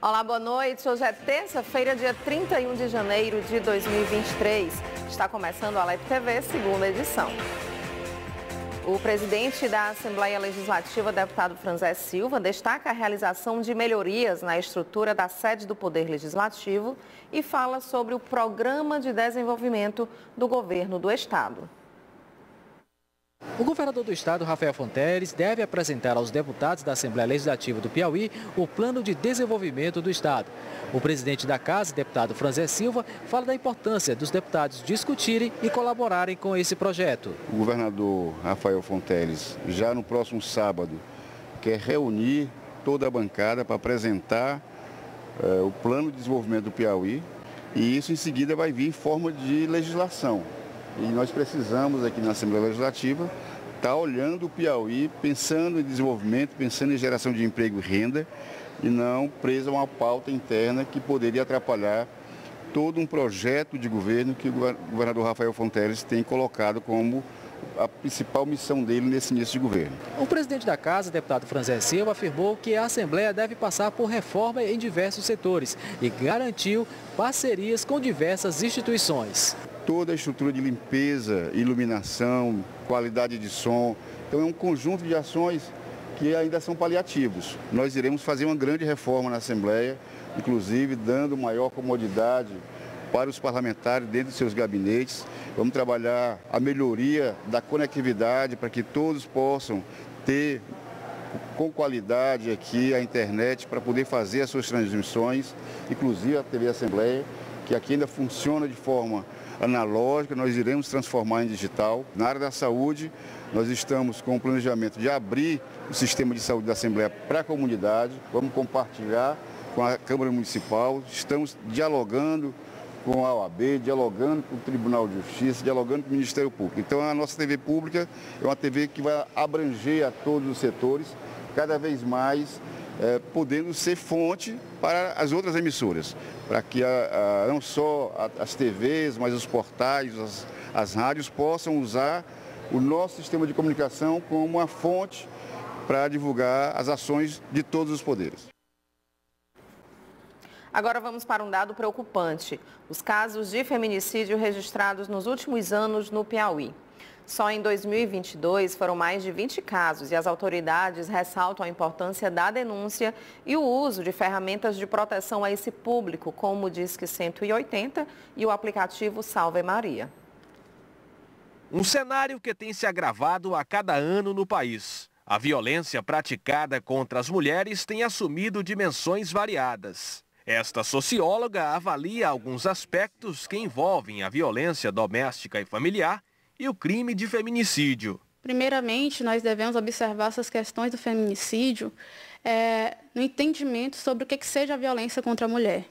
Olá, boa noite. Hoje é terça-feira, dia 31 de janeiro de 2023. Está começando a Lep TV, segunda edição. O presidente da Assembleia Legislativa, deputado Franzé Silva, destaca a realização de melhorias na estrutura da sede do Poder Legislativo e fala sobre o programa de desenvolvimento do governo do Estado. O governador do estado, Rafael Fonteles, deve apresentar aos deputados da Assembleia Legislativa do Piauí o plano de desenvolvimento do estado. O presidente da casa, deputado Franzé Silva, fala da importância dos deputados discutirem e colaborarem com esse projeto. O governador Rafael Fonteles, já no próximo sábado, quer reunir toda a bancada para apresentar eh, o plano de desenvolvimento do Piauí e isso em seguida vai vir em forma de legislação. E nós precisamos aqui na Assembleia Legislativa estar tá olhando o Piauí, pensando em desenvolvimento, pensando em geração de emprego e renda e não preso a uma pauta interna que poderia atrapalhar todo um projeto de governo que o governador Rafael Fonteles tem colocado como a principal missão dele nesse início de governo. O presidente da Casa, deputado Franzé Silva, afirmou que a Assembleia deve passar por reforma em diversos setores e garantiu parcerias com diversas instituições toda a estrutura de limpeza, iluminação, qualidade de som. Então é um conjunto de ações que ainda são paliativos. Nós iremos fazer uma grande reforma na Assembleia, inclusive dando maior comodidade para os parlamentares dentro de seus gabinetes. Vamos trabalhar a melhoria da conectividade para que todos possam ter com qualidade aqui a internet para poder fazer as suas transmissões, inclusive a TV Assembleia, que aqui ainda funciona de forma analógica, nós iremos transformar em digital. Na área da saúde, nós estamos com o planejamento de abrir o sistema de saúde da Assembleia para a comunidade, vamos compartilhar com a Câmara Municipal, estamos dialogando com a OAB, dialogando com o Tribunal de Justiça, dialogando com o Ministério Público. Então a nossa TV pública é uma TV que vai abranger a todos os setores, cada vez mais é, podendo ser fonte para as outras emissoras, para que a, a, não só a, as TVs, mas os portais, as, as rádios possam usar o nosso sistema de comunicação como uma fonte para divulgar as ações de todos os poderes. Agora vamos para um dado preocupante: os casos de feminicídio registrados nos últimos anos no Piauí. Só em 2022 foram mais de 20 casos e as autoridades ressaltam a importância da denúncia e o uso de ferramentas de proteção a esse público, como o Disque 180 e o aplicativo Salve Maria. Um cenário que tem se agravado a cada ano no país. A violência praticada contra as mulheres tem assumido dimensões variadas. Esta socióloga avalia alguns aspectos que envolvem a violência doméstica e familiar e o crime de feminicídio. Primeiramente, nós devemos observar essas questões do feminicídio é, no entendimento sobre o que, que seja a violência contra a mulher.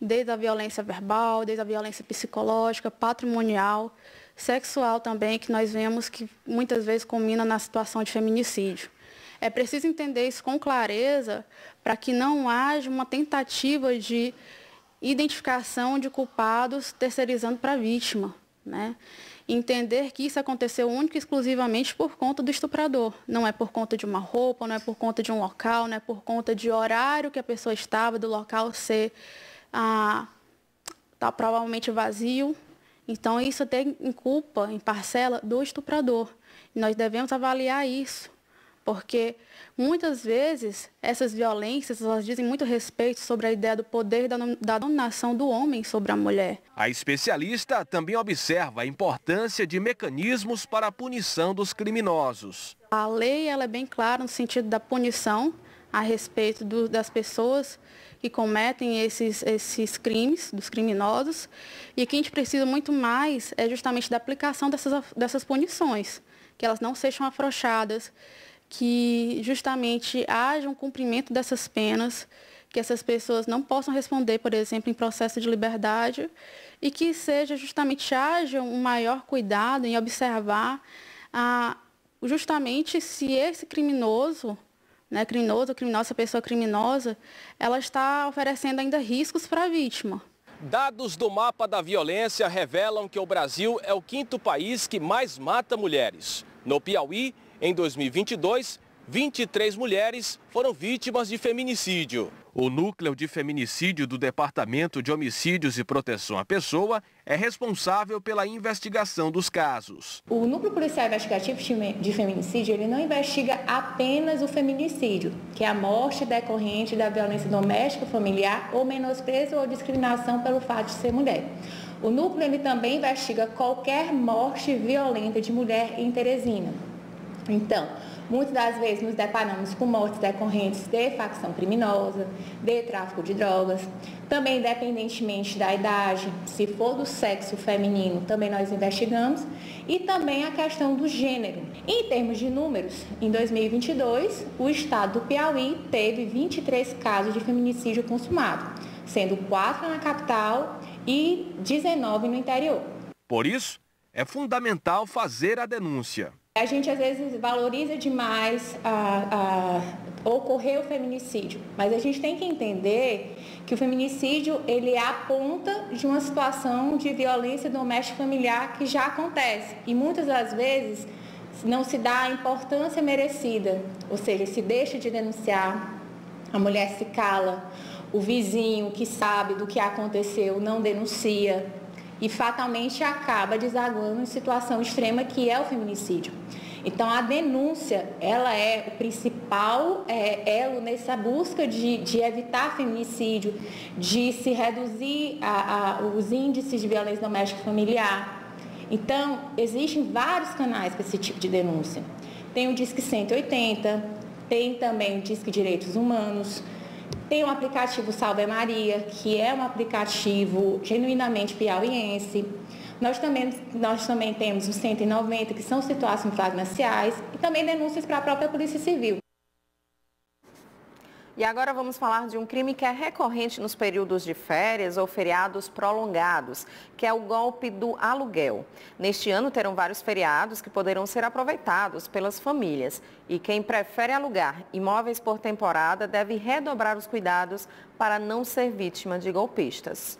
Desde a violência verbal, desde a violência psicológica, patrimonial, sexual também, que nós vemos que muitas vezes combina na situação de feminicídio. É preciso entender isso com clareza para que não haja uma tentativa de identificação de culpados terceirizando para a vítima. Né? Entender que isso aconteceu única e exclusivamente por conta do estuprador. Não é por conta de uma roupa, não é por conta de um local, não é por conta de horário que a pessoa estava, do local ser ah, tá provavelmente vazio. Então isso tem em culpa, em parcela, do estuprador. E nós devemos avaliar isso, porque Muitas vezes, essas violências, elas dizem muito respeito sobre a ideia do poder da, da dominação do homem sobre a mulher. A especialista também observa a importância de mecanismos para a punição dos criminosos. A lei ela é bem clara no sentido da punição a respeito do, das pessoas que cometem esses, esses crimes, dos criminosos. E o que a gente precisa muito mais é justamente da aplicação dessas, dessas punições, que elas não sejam afrouxadas, que justamente haja um cumprimento dessas penas, que essas pessoas não possam responder, por exemplo, em processo de liberdade e que seja justamente haja um maior cuidado em observar ah, justamente se esse criminoso, né, criminoso, criminosa, essa pessoa criminosa, ela está oferecendo ainda riscos para a vítima. Dados do mapa da violência revelam que o Brasil é o quinto país que mais mata mulheres. No Piauí, em 2022, 23 mulheres foram vítimas de feminicídio. O núcleo de feminicídio do Departamento de Homicídios e Proteção à Pessoa é responsável pela investigação dos casos. O núcleo policial investigativo de feminicídio, ele não investiga apenas o feminicídio, que é a morte decorrente da violência doméstica, familiar ou menosprezo ou discriminação pelo fato de ser mulher. O núcleo ele também investiga qualquer morte violenta de mulher em Teresina. Então, Muitas das vezes nos deparamos com mortes decorrentes de facção criminosa, de tráfico de drogas. Também, independentemente da idade, se for do sexo feminino, também nós investigamos. E também a questão do gênero. Em termos de números, em 2022, o estado do Piauí teve 23 casos de feminicídio consumado, sendo 4 na capital e 19 no interior. Por isso, é fundamental fazer a denúncia. A gente às vezes valoriza demais a, a, ocorrer o feminicídio, mas a gente tem que entender que o feminicídio ele é a ponta de uma situação de violência doméstica familiar que já acontece. E muitas das vezes não se dá a importância merecida, ou seja, se deixa de denunciar, a mulher se cala, o vizinho que sabe do que aconteceu não denuncia, e fatalmente acaba desaguando em situação extrema que é o feminicídio. Então, a denúncia, ela é o principal é, elo nessa busca de, de evitar feminicídio, de se reduzir a, a, os índices de violência doméstica familiar. Então, existem vários canais para esse tipo de denúncia. Tem o Disque 180, tem também o Disque Direitos Humanos, tem o aplicativo Salve Maria, que é um aplicativo genuinamente piauiense. Nós também, nós também temos o 190, que são situações flagranciais, e também denúncias para a própria Polícia Civil. E agora vamos falar de um crime que é recorrente nos períodos de férias ou feriados prolongados, que é o golpe do aluguel. Neste ano terão vários feriados que poderão ser aproveitados pelas famílias. E quem prefere alugar imóveis por temporada deve redobrar os cuidados para não ser vítima de golpistas.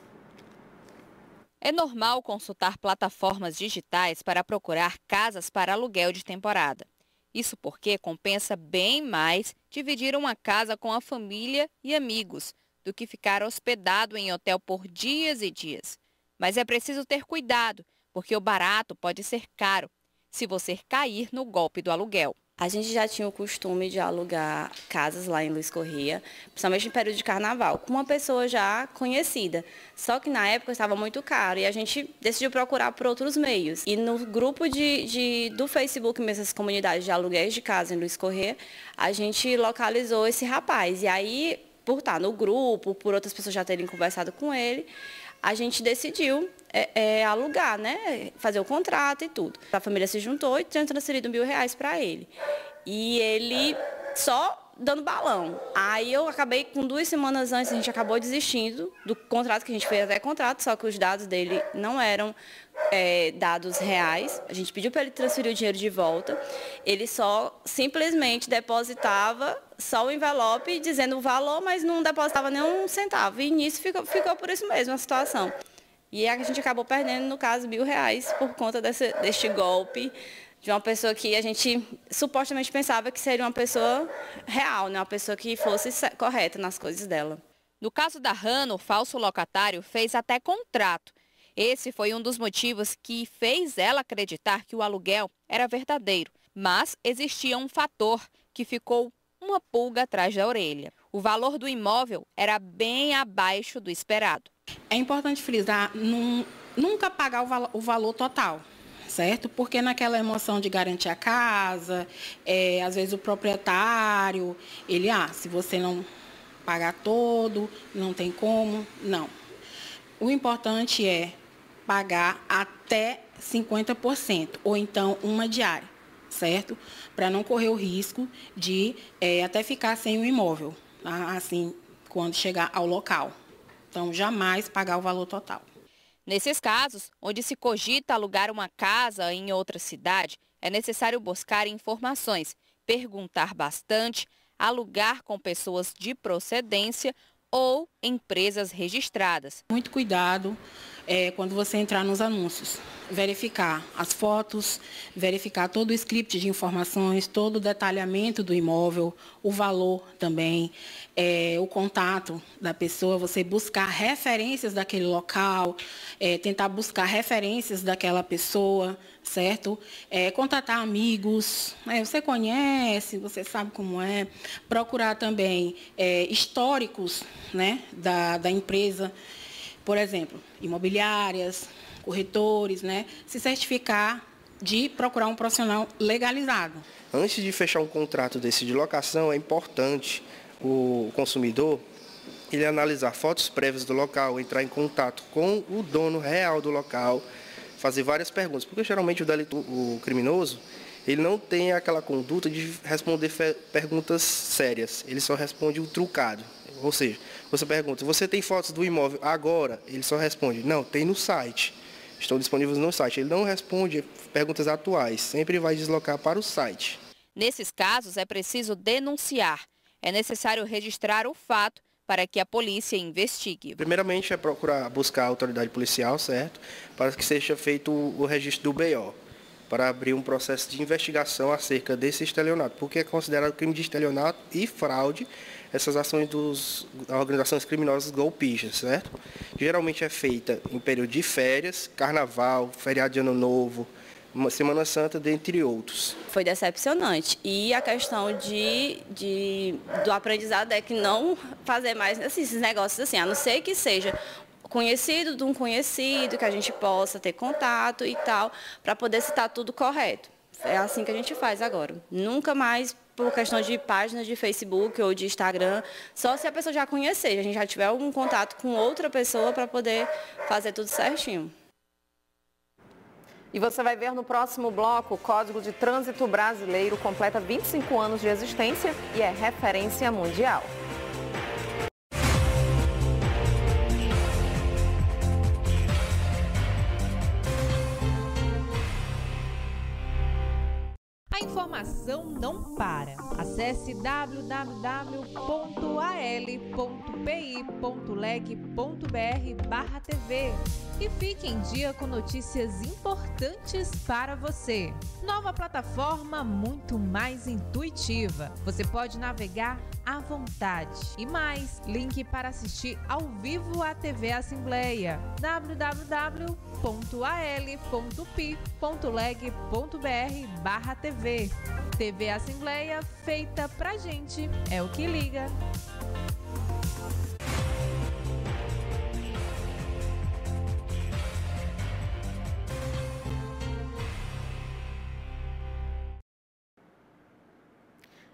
É normal consultar plataformas digitais para procurar casas para aluguel de temporada. Isso porque compensa bem mais dividir uma casa com a família e amigos do que ficar hospedado em hotel por dias e dias. Mas é preciso ter cuidado, porque o barato pode ser caro se você cair no golpe do aluguel. A gente já tinha o costume de alugar casas lá em Luiz Correia, principalmente em período de carnaval, com uma pessoa já conhecida. Só que na época estava muito caro e a gente decidiu procurar por outros meios. E no grupo de, de do Facebook, mesmo comunidades de aluguéis de casa em Luiz Correia, a gente localizou esse rapaz. E aí, por estar no grupo, por outras pessoas já terem conversado com ele, a gente decidiu é, é, alugar, né? Fazer o contrato e tudo. A família se juntou e tinha transferido mil reais para ele. E ele só dando balão. Aí eu acabei, com duas semanas antes, a gente acabou desistindo do contrato, que a gente fez até contrato, só que os dados dele não eram é, dados reais. A gente pediu para ele transferir o dinheiro de volta. Ele só simplesmente depositava só o envelope dizendo o valor, mas não depositava nem um centavo. E nisso ficou, ficou por isso mesmo a situação. E a gente acabou perdendo, no caso, mil reais por conta desse, deste golpe de uma pessoa que a gente supostamente pensava que seria uma pessoa real, né? uma pessoa que fosse correta nas coisas dela. No caso da Rano, o falso locatário fez até contrato. Esse foi um dos motivos que fez ela acreditar que o aluguel era verdadeiro. Mas existia um fator que ficou uma pulga atrás da orelha. O valor do imóvel era bem abaixo do esperado. É importante frisar, num, nunca pagar o, o, valor total, certo? Porque naquela emoção de garantir a casa, é, às vezes o proprietário, ele, ah, se você não pagar todo, não tem como, não. O importante é pagar até 50%, ou então uma diária, certo? Para não correr o risco de é, até ficar sem o imóvel, tá? assim, quando chegar ao local. Então, jamais pagar o valor total. Nesses casos, onde se cogita alugar uma casa em outra cidade, é necessário buscar informações, perguntar bastante, alugar com pessoas de procedência ou empresas registradas. Muito cuidado é, quando você entrar nos anúncios. Verificar as fotos, verificar todo o script de informações, todo o detalhamento do imóvel, o valor também, é, o contato da pessoa, você buscar referências daquele local, é, tentar buscar referências daquela pessoa, certo? É, contatar amigos, né? você conhece, você sabe como é. Procurar também é, históricos né? da, da empresa por exemplo, imobiliárias, corretores, né, se certificar de procurar um profissional legalizado. Antes de fechar um contrato desse de locação, é importante o consumidor ele analisar fotos prévias do local, entrar em contato com o dono real do local, fazer várias perguntas, porque geralmente o delito, o criminoso, ele não tem aquela conduta de responder perguntas sérias, ele só responde o trucado. Ou seja, você pergunta, você tem fotos do imóvel agora? Ele só responde, não, tem no site. Estão disponíveis no site. Ele não responde perguntas atuais, sempre vai deslocar para o site. Nesses casos, é preciso denunciar. É necessário registrar o fato para que a polícia investigue. Primeiramente é procurar buscar a autoridade policial, certo? Para que seja feito o registro do BO, para abrir um processo de investigação acerca desse estelionato, porque é considerado crime de estelionato e fraude essas ações dos organizações criminosas golpistas, certo? Geralmente é feita em período de férias, carnaval, feriado de ano novo, Semana Santa, dentre outros. Foi decepcionante. E a questão de, de, do aprendizado é que não fazer mais assim, esses negócios assim, a não ser que seja conhecido de um conhecido, que a gente possa ter contato e tal, para poder citar tudo correto. É assim que a gente faz agora. Nunca mais por questão de páginas de Facebook ou de Instagram, só se a pessoa já conhecer, a gente já tiver algum contato com outra pessoa para poder fazer tudo certinho. E você vai ver no próximo bloco, o Código de Trânsito Brasileiro completa 25 anos de existência e é referência mundial. informação não para. Acesse www.al.pi.leg.br/tv e fique em dia com notícias importantes para você. Nova plataforma muito mais intuitiva. Você pode navegar à vontade. E mais, link para assistir ao vivo a TV Assembleia. www.al.pi.leg.br/tv. TV Assembleia feita pra gente é o que liga.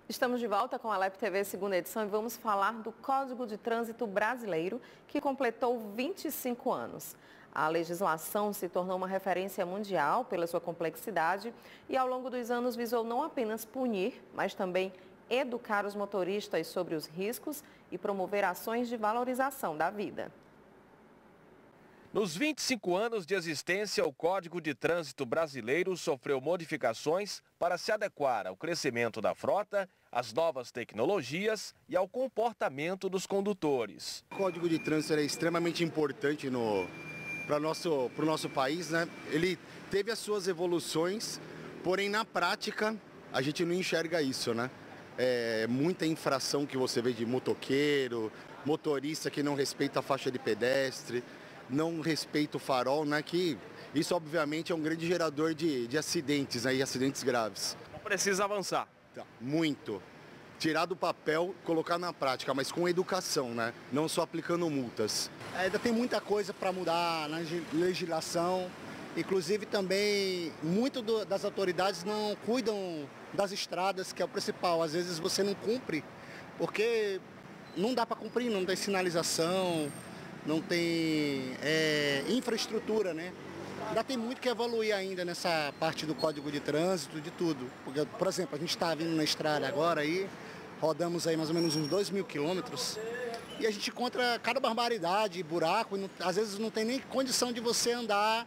Estamos de volta com a Lep TV segunda edição e vamos falar do Código de Trânsito Brasileiro, que completou 25 anos. A legislação se tornou uma referência mundial pela sua complexidade e ao longo dos anos visou não apenas punir, mas também educar os motoristas sobre os riscos e promover ações de valorização da vida. Nos 25 anos de existência, o Código de Trânsito Brasileiro sofreu modificações para se adequar ao crescimento da frota, às novas tecnologias e ao comportamento dos condutores. O Código de Trânsito é extremamente importante para o nosso, nosso país. Né? Ele teve as suas evoluções, porém na prática a gente não enxerga isso. Né? É muita infração que você vê de motoqueiro, motorista que não respeita a faixa de pedestre, não respeita o farol, né? Que isso obviamente é um grande gerador de, de acidentes né? e acidentes graves. Não precisa avançar. Tá, muito. Tirar do papel, colocar na prática, mas com educação, né? Não só aplicando multas. É, ainda tem muita coisa para mudar na legislação. Inclusive também muito do, das autoridades não cuidam das estradas, que é o principal. Às vezes você não cumpre, porque não dá para cumprir, não tem sinalização, não tem é, infraestrutura, né? Ainda tem muito que evoluir ainda nessa parte do código de trânsito, de tudo. Porque, por exemplo, a gente está vindo na estrada agora aí, rodamos aí mais ou menos uns 2 mil quilômetros, e a gente encontra cada barbaridade, buraco, não, às vezes não tem nem condição de você andar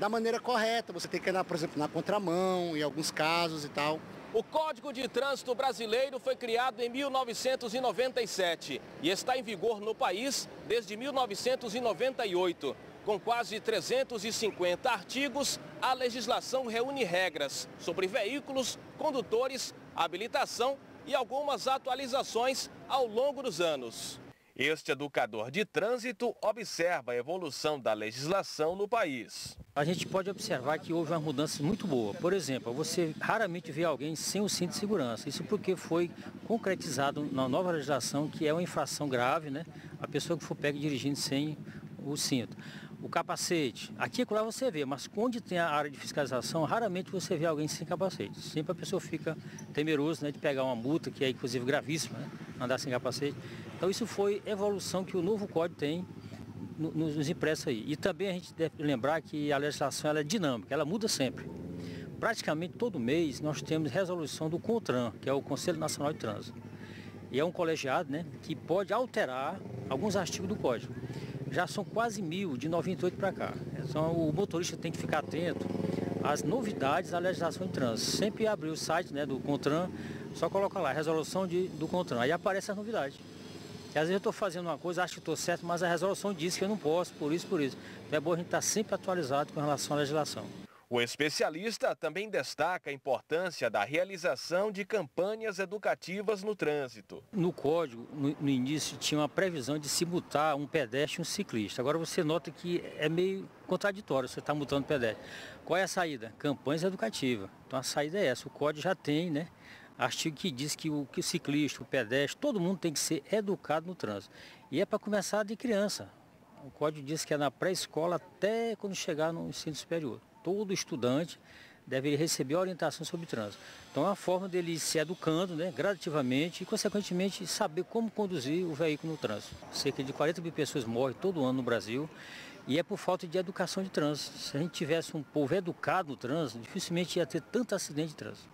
da maneira correta. Você tem que andar, por exemplo, na contramão, em alguns casos e tal. O Código de Trânsito Brasileiro foi criado em 1997 e está em vigor no país desde 1998. Com quase 350 artigos, a legislação reúne regras sobre veículos, condutores, habilitação e algumas atualizações ao longo dos anos. Este educador de trânsito observa a evolução da legislação no país. A gente pode observar que houve uma mudança muito boa. Por exemplo, você raramente vê alguém sem o cinto de segurança. Isso porque foi concretizado na nova legislação, que é uma infração grave, né? A pessoa que for pega dirigindo sem o cinto. O capacete, aqui e lá você vê, mas onde tem a área de fiscalização, raramente você vê alguém sem capacete. Sempre a pessoa fica temeroso né, de pegar uma multa, que é inclusive gravíssima, né, andar sem capacete. Então isso foi evolução que o novo código tem nos impressos aí. E também a gente deve lembrar que a legislação é dinâmica, ela muda sempre. Praticamente todo mês nós temos resolução do CONTRAN, que é o Conselho Nacional de Trânsito. E é um colegiado né, que pode alterar alguns artigos do código. Já são quase mil, de 98 para cá. Então o motorista tem que ficar atento às novidades da legislação de trânsito. Sempre abrir o site né, do CONTRAN, só coloca lá, resolução de, do CONTRAN. Aí aparece as novidades. E às vezes eu estou fazendo uma coisa, acho que estou certo, mas a resolução diz que eu não posso, por isso, por isso. Então é bom a gente estar tá sempre atualizado com relação à legislação. O especialista também destaca a importância da realização de campanhas educativas no trânsito. No código, no, início, tinha uma previsão de se multar um pedestre e um ciclista. Agora você nota que é meio contraditório, você está multando pedestre. Qual é a saída? Campanhas educativas. Então a saída é essa. O código já tem, né? artigo que diz que o, que o ciclista, o pedestre, todo mundo tem que ser educado no trânsito. E é para começar de criança. O código diz que é na pré-escola até quando chegar no ensino superior. Todo estudante deve receber orientação sobre trânsito. Então é uma forma dele se educando né, gradativamente e, consequentemente, saber como conduzir o veículo no trânsito. Cerca de 40 mil pessoas morrem todo ano no Brasil e é por falta de educação de trânsito. Se a gente tivesse um povo educado no trânsito, dificilmente ia ter tanto acidente de trânsito.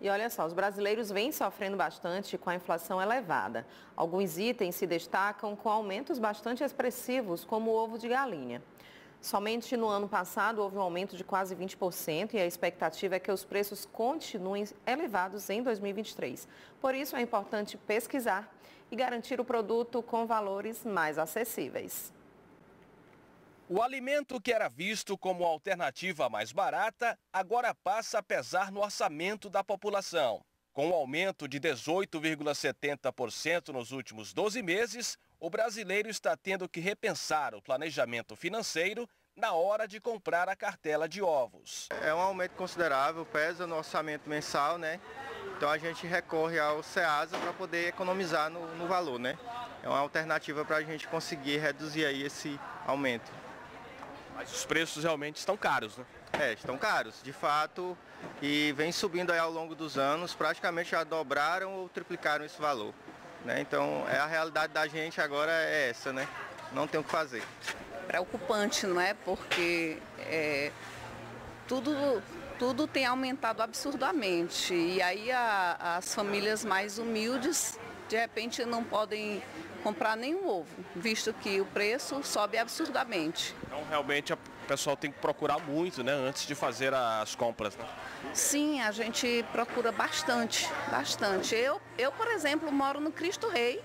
E olha só, os brasileiros vêm sofrendo bastante com a inflação elevada. Alguns itens se destacam com aumentos bastante expressivos, como o ovo de galinha. Somente no ano passado houve um aumento de quase 20% e a expectativa é que os preços continuem elevados em 2023. Por isso é importante pesquisar e garantir o produto com valores mais acessíveis. O alimento que era visto como alternativa mais barata, agora passa a pesar no orçamento da população. Com um aumento de 18,70% nos últimos 12 meses, o brasileiro está tendo que repensar o planejamento financeiro na hora de comprar a cartela de ovos. É um aumento considerável, pesa no orçamento mensal, né? Então a gente recorre ao SEASA para poder economizar no, no valor, né? É uma alternativa para a gente conseguir reduzir aí esse aumento. Mas os preços realmente estão caros, né? É, estão caros, de fato, e vem subindo aí ao longo dos anos, praticamente já dobraram ou triplicaram esse valor. Né? Então, é a realidade da gente agora é essa, né? Não tem o que fazer. Preocupante, não é? Porque é, tudo, tudo tem aumentado absurdamente. E aí a, as famílias mais humildes, de repente, não podem comprar nenhum ovo, visto que o preço sobe absurdamente. Então realmente o pessoal tem que procurar muito, né, antes de fazer as compras, né? Sim, a gente procura bastante, bastante. Eu, eu, por exemplo, moro no Cristo Rei,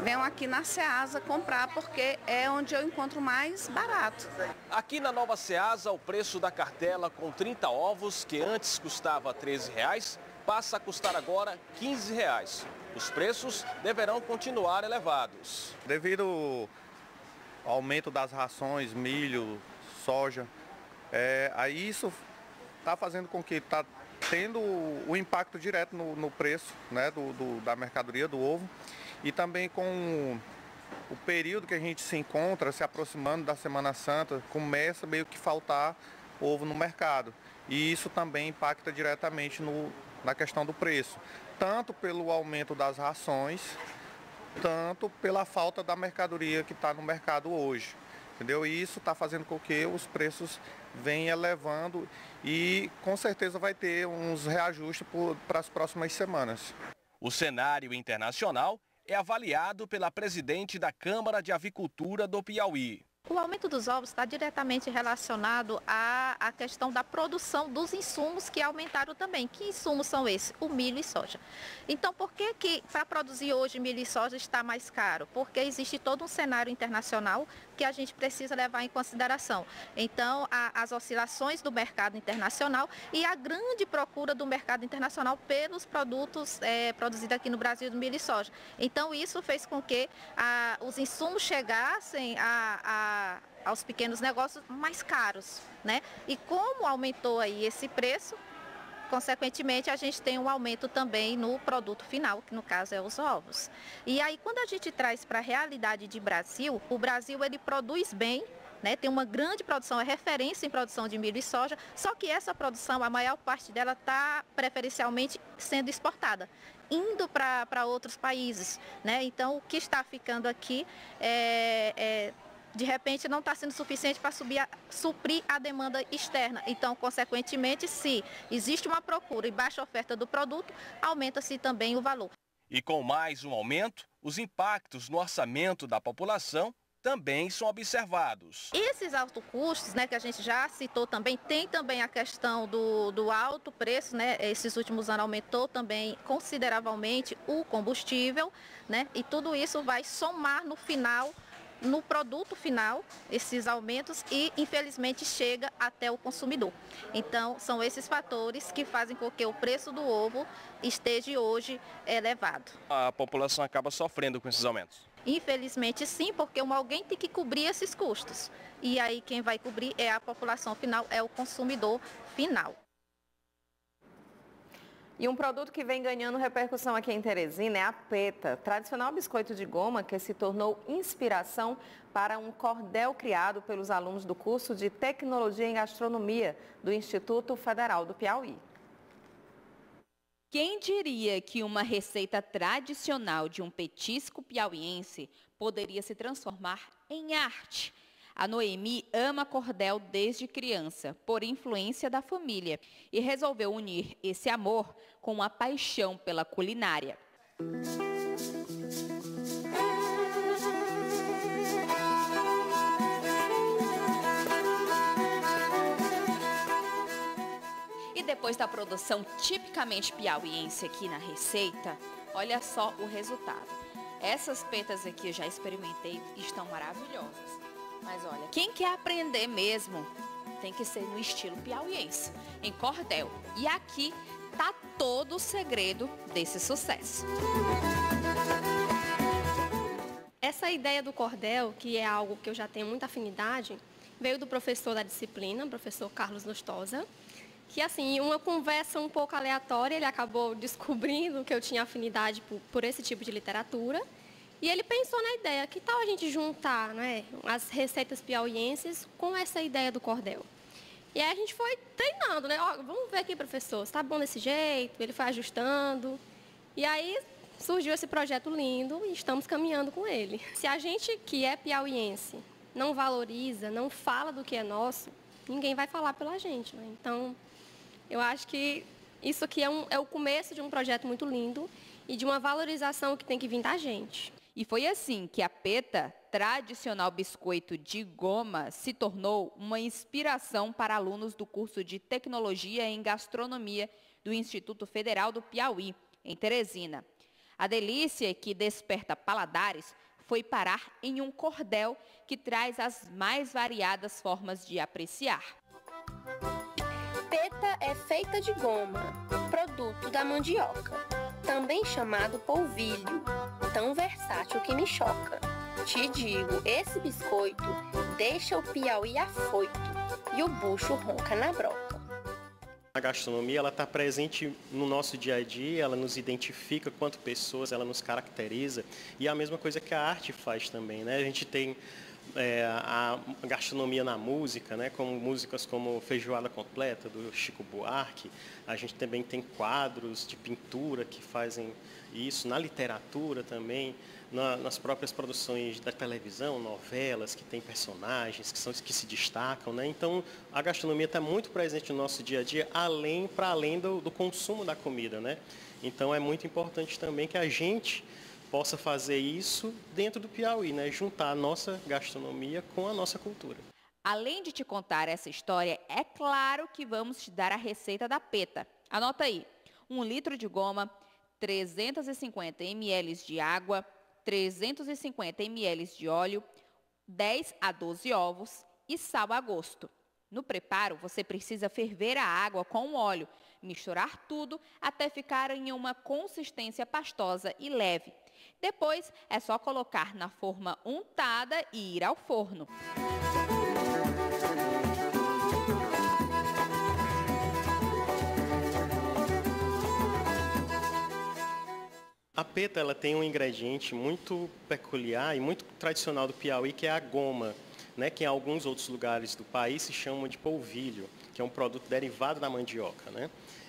venho aqui na Ceasa comprar porque é onde eu encontro mais barato. Aqui na Nova Ceasa, o preço da cartela com 30 ovos, que antes custava 13 reais, passa a custar agora 15 reais. Os preços deverão continuar elevados. Devido ao aumento das rações, milho, soja, é, aí isso está fazendo com que está tendo o impacto direto no, no preço né, do, do, da mercadoria, do ovo, e também com o período que a gente se encontra, se aproximando da Semana Santa, começa meio que faltar ovo no mercado. E isso também impacta diretamente no, na questão do preço tanto pelo aumento das rações, tanto pela falta da mercadoria que está no mercado hoje. Entendeu? E isso está fazendo com que os preços venham elevando e com certeza vai ter uns reajustes para as próximas semanas. O cenário internacional é avaliado pela presidente da Câmara de Avicultura do Piauí. O aumento dos ovos está diretamente relacionado à, à questão da produção dos insumos que aumentaram também. Que insumos são esses? O milho e soja. Então, por que que para produzir hoje milho e soja está mais caro? Porque existe todo um cenário internacional que a gente precisa levar em consideração. Então, a, as oscilações do mercado internacional e a grande procura do mercado internacional pelos produtos é, produzidos aqui no Brasil do milho e soja. Então, isso fez com que a, os insumos chegassem a, aos pequenos negócios mais caros, né? E como aumentou aí esse preço, consequentemente a gente tem um aumento também no produto final, que no caso é os ovos. E aí quando a gente traz para a realidade de Brasil, o Brasil ele produz bem, né, tem uma grande produção, é referência em produção de milho e soja, só que essa produção, a maior parte dela está preferencialmente sendo exportada indo para outros países. Né? Então, o que está ficando aqui é, é de repente não está sendo suficiente para suprir a demanda externa. Então, consequentemente, se existe uma procura e baixa oferta do produto, aumenta-se também o valor. E com mais um aumento, os impactos no orçamento da população também são observados. Esses altos custos, né, que a gente já citou também, tem também a questão do, do alto preço, né, esses últimos anos aumentou também consideravelmente o combustível, né, e tudo isso vai somar no final no produto final esses aumentos e infelizmente chega até o consumidor. Então são esses fatores que fazem com que o preço do ovo esteja hoje elevado. A população acaba sofrendo com esses aumentos? Infelizmente sim, porque alguém tem que cobrir esses custos. E aí quem vai cobrir é a população final, é o consumidor final. E um produto que vem ganhando repercussão aqui em Teresina é a peta, tradicional biscoito de goma que se tornou inspiração para um cordel criado pelos alunos do curso de Tecnologia em Gastronomia do Instituto Federal do Piauí. Quem diria que uma receita tradicional de um petisco piauiense poderia se transformar em arte? A Noemi ama cordel desde criança, por influência da família, e resolveu unir esse amor com a paixão pela culinária. E depois da produção tipicamente piauiense aqui na receita, olha só o resultado. Essas petas aqui eu já experimentei e estão maravilhosas. Mas olha, quem quer aprender mesmo tem que ser no estilo piauiense, em cordel. E aqui tá todo o segredo desse sucesso. Essa ideia do cordel, que é algo que eu já tenho muita afinidade, veio do professor da disciplina, professor Carlos Lustosa, que assim, uma conversa um pouco aleatória, ele acabou descobrindo que eu tinha afinidade por, por esse tipo de literatura e ele pensou na ideia, que tal a gente juntar né, as receitas piauienses com essa ideia do cordel? E aí a gente foi treinando, né? Ó, vamos ver aqui, professor, está bom desse jeito? Ele foi ajustando. E aí surgiu esse projeto lindo e estamos caminhando com ele. Se a gente que é piauiense não valoriza, não fala do que é nosso, ninguém vai falar pela gente. Né? Então, eu acho que isso aqui é, um, é o começo de um projeto muito lindo e de uma valorização que tem que vir da gente. E foi assim que a peta, tradicional biscoito de goma, se tornou uma inspiração para alunos do curso de Tecnologia em Gastronomia do Instituto Federal do Piauí, em Teresina. A delícia que desperta paladares foi parar em um cordel que traz as mais variadas formas de apreciar. Peta é feita de goma, produto da mandioca também chamado polvilho, tão versátil que me choca. Te digo, esse biscoito deixa o Piauí afoito e o bucho ronca na broca. A gastronomia ela está presente no nosso dia a dia, ela nos identifica quanto pessoas, ela nos caracteriza e é a mesma coisa que a arte faz também, né? A gente tem é, a gastronomia na música, né, como músicas como Feijoada Completa, do Chico Buarque. A gente também tem quadros de pintura que fazem isso, na literatura também, na, nas próprias produções da televisão, novelas que têm personagens que, são, que se destacam. Né? Então, a gastronomia está muito presente no nosso dia a dia, além para além do, do consumo da comida. Né? Então, é muito importante também que a gente possa fazer isso dentro do Piauí, né? juntar a nossa gastronomia com a nossa cultura. Além de te contar essa história, é claro que vamos te dar a receita da peta. Anota aí: 1 litro de goma, 350 ml de água, 350 ml de óleo, 10 a 12 ovos e sal a gosto. No preparo, você precisa ferver a água com o óleo, misturar tudo até ficar em uma consistência pastosa e leve. Depois, é só colocar na forma untada e ir ao forno. A peta ela tem um ingrediente muito peculiar e muito tradicional do Piauí, que é a goma, né, que em alguns outros lugares do país se chama de polvilho, que é um produto derivado da mandioca. Né?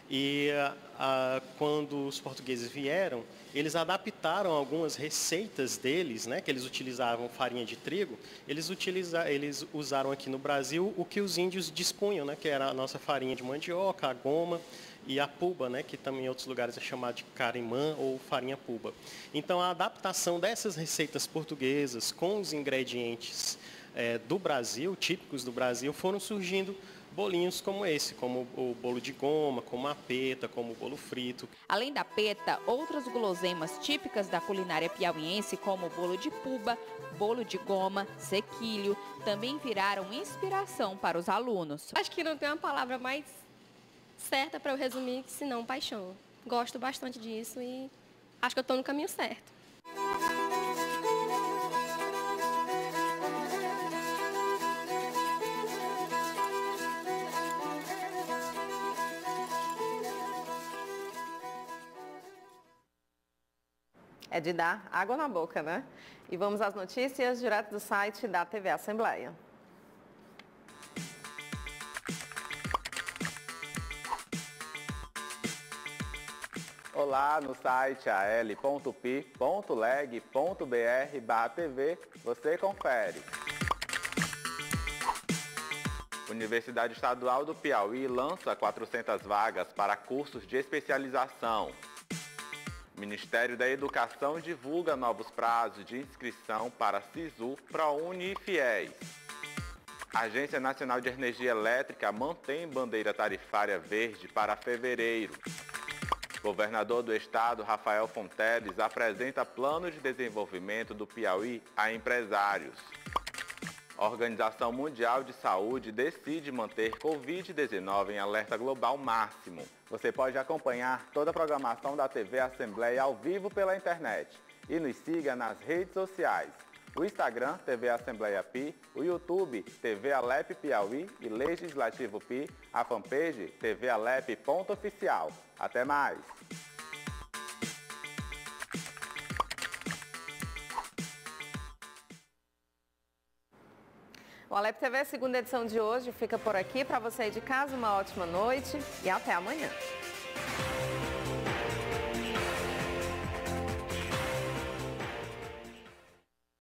E a, quando os portugueses vieram, eles adaptaram algumas receitas deles, né, que eles utilizavam farinha de trigo, eles, utiliza, eles usaram aqui no Brasil o que os índios dispunham, né, que era a nossa farinha de mandioca, a goma, e a puba, né, que também em outros lugares é chamada de carimã ou farinha puba. Então, a adaptação dessas receitas portuguesas com os ingredientes é, do Brasil, típicos do Brasil, foram surgindo bolinhos como esse, como o bolo de goma, como a peta, como o bolo frito. Além da peta, outras guloseimas típicas da culinária piauiense, como o bolo de puba, bolo de goma, sequilho, também viraram inspiração para os alunos. Acho que não tem uma palavra mais certa para eu resumir, senão paixão. Gosto bastante disso e acho que eu estou no caminho certo. É de dar água na boca, né? E vamos às notícias direto do site da TV Assembleia. Olá, no site al.pi.leg.br/tv você confere. Universidade Estadual do Piauí lança 400 vagas para cursos de especialização. Ministério da Educação divulga novos prazos de inscrição para SISU, ProUni e FIES. Agência Nacional de Energia Elétrica mantém bandeira tarifária verde para fevereiro. Governador do Estado, Rafael Fonteles, apresenta plano de desenvolvimento do Piauí a empresários. Organização Mundial de Saúde decide manter Covid-19 em alerta global máximo. Você pode acompanhar toda a programação da TV Assembleia ao vivo pela internet e nos siga nas redes sociais. O Instagram, TV Assembleia Pi, o YouTube, TV Alep Piauí e Legislativo Pi, a fanpage TV Alep Oficial. Até mais! Alep TV, segunda edição de hoje, fica por aqui. Para você aí de casa, uma ótima noite e até amanhã.